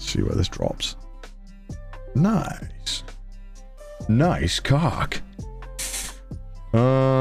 See where this drops. Nice. Nice cock. Uh,